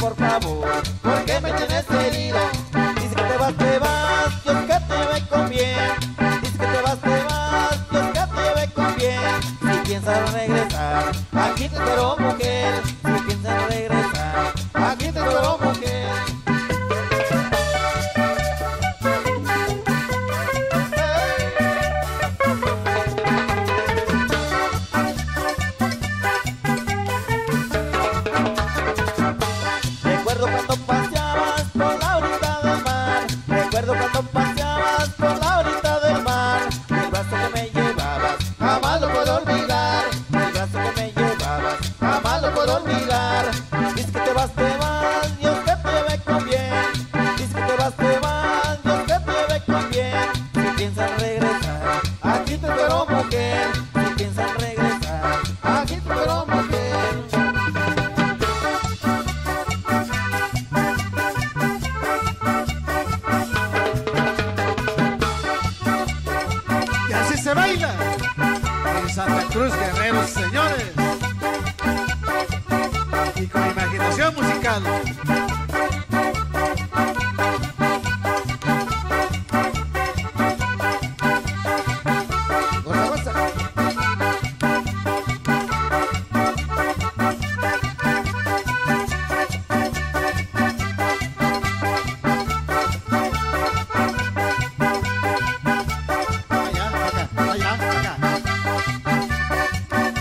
por favor, porque me tienes herida. Dice que te vas, te vas, Dios que te ve con bien. Dice que te vas, te vas, Dios que te ve con bien. Si piensas regresar, aquí te espero mujer. Si piensas regresar, aquí te espero cuando paseo Cruz Guerrero, señores. Y con imaginación musical.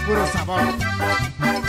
Puro sabor.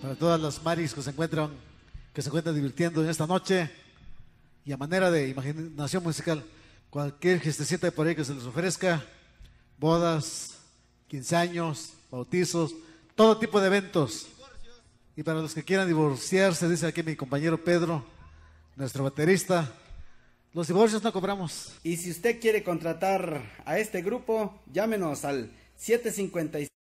Para todas las Maris que se encuentran, que se encuentran divirtiendo en esta noche y a manera de imaginación musical, cualquier gestecita por ahí que se les ofrezca, bodas, 15 años, bautizos, todo tipo de eventos. Y para los que quieran divorciarse, dice aquí mi compañero Pedro, nuestro baterista, los divorcios no cobramos. Y si usted quiere contratar a este grupo, llámenos al 756.